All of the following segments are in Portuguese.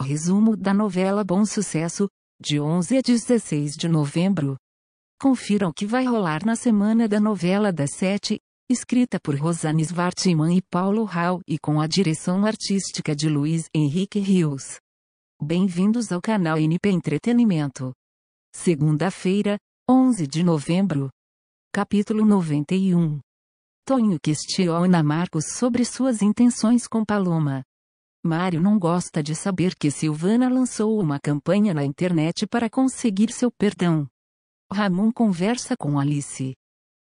Resumo da novela Bom Sucesso, de 11 a 16 de novembro. Confiram o que vai rolar na semana da novela das sete, escrita por Rosane Svartman e Paulo Rau e com a direção artística de Luiz Henrique Rios. Bem-vindos ao canal NP Entretenimento. Segunda-feira, 11 de novembro. Capítulo 91. Tonho questiona Marcos sobre suas intenções com Paloma. Mário não gosta de saber que Silvana lançou uma campanha na internet para conseguir seu perdão. Ramon conversa com Alice.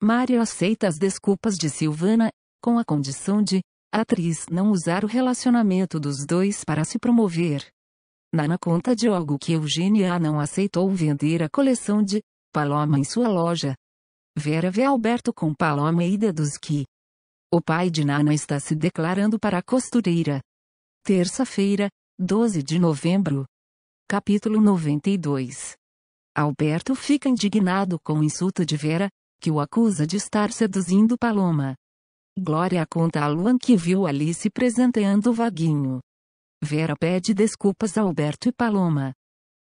Mário aceita as desculpas de Silvana, com a condição de, a atriz não usar o relacionamento dos dois para se promover. Nana conta Diogo que Eugênia não aceitou vender a coleção de Paloma em sua loja. Vera vê Alberto com Paloma e deduz que o pai de Nana está se declarando para a costureira. Terça-feira, 12 de novembro. Capítulo 92. Alberto fica indignado com o insulto de Vera, que o acusa de estar seduzindo Paloma. Glória conta a Luan que viu Alice presenteando o Vaguinho. Vera pede desculpas a Alberto e Paloma.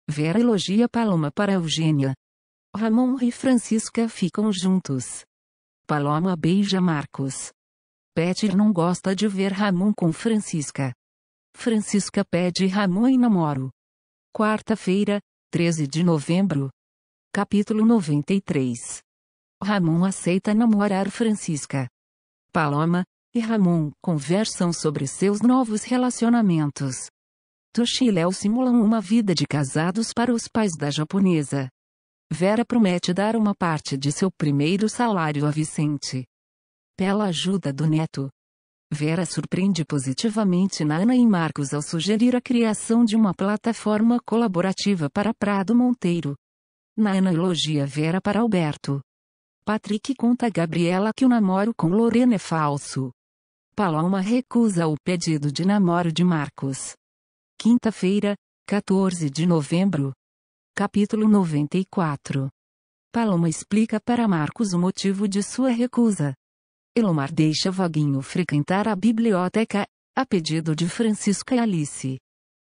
Vera elogia Paloma para Eugênia. Ramon e Francisca ficam juntos. Paloma beija Marcos. Peter não gosta de ver Ramon com Francisca. Francisca pede Ramon em namoro. Quarta-feira, 13 de novembro. Capítulo 93. Ramon aceita namorar Francisca. Paloma e Ramon conversam sobre seus novos relacionamentos. Toshi e Léo simulam uma vida de casados para os pais da japonesa. Vera promete dar uma parte de seu primeiro salário a Vicente. Pela ajuda do neto, Vera surpreende positivamente Nana e Marcos ao sugerir a criação de uma plataforma colaborativa para Prado Monteiro. Nana elogia Vera para Alberto. Patrick conta a Gabriela que o namoro com Lorena é falso. Paloma recusa o pedido de namoro de Marcos. Quinta-feira, 14 de novembro. Capítulo 94. Paloma explica para Marcos o motivo de sua recusa. Elomar deixa Vaguinho frequentar a biblioteca, a pedido de Francisca e Alice.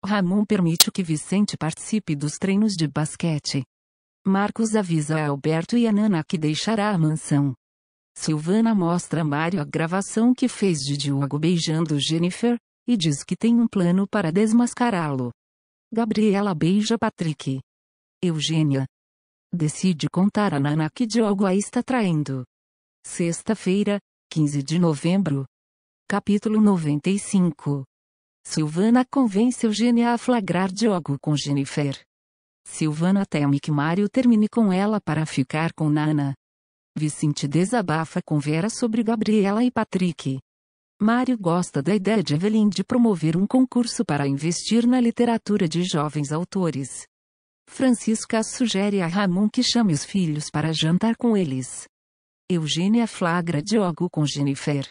Ramon permite que Vicente participe dos treinos de basquete. Marcos avisa a Alberto e a Nana que deixará a mansão. Silvana mostra a Mário a gravação que fez de Diogo beijando Jennifer, e diz que tem um plano para desmascará-lo. Gabriela beija Patrick. Eugênia decide contar a Nana que Diogo a está traindo. Sexta-feira, 15 de novembro. Capítulo 95. Silvana convence Eugênia a flagrar Diogo com Jennifer. Silvana teme que Mário termine com ela para ficar com Nana. Vicente desabafa com Vera sobre Gabriela e Patrick. Mário gosta da ideia de Evelyn de promover um concurso para investir na literatura de jovens autores. Francisca sugere a Ramon que chame os filhos para jantar com eles. Eugênia flagra Diogo com Jennifer.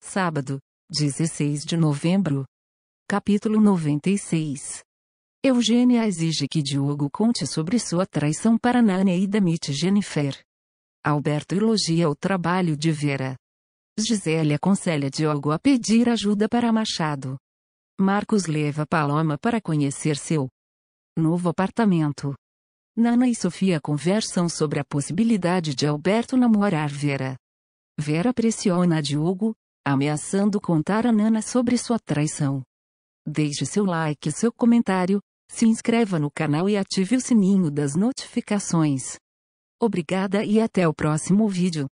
Sábado, 16 de novembro. Capítulo 96. Eugênia exige que Diogo conte sobre sua traição para Nana e demite Jennifer. Alberto elogia o trabalho de Vera. Gisele aconselha Diogo a pedir ajuda para Machado. Marcos leva Paloma para conhecer seu novo apartamento. Nana e Sofia conversam sobre a possibilidade de Alberto namorar Vera. Vera pressiona Diogo, ameaçando contar a Nana sobre sua traição. Deixe seu like e seu comentário, se inscreva no canal e ative o sininho das notificações. Obrigada e até o próximo vídeo.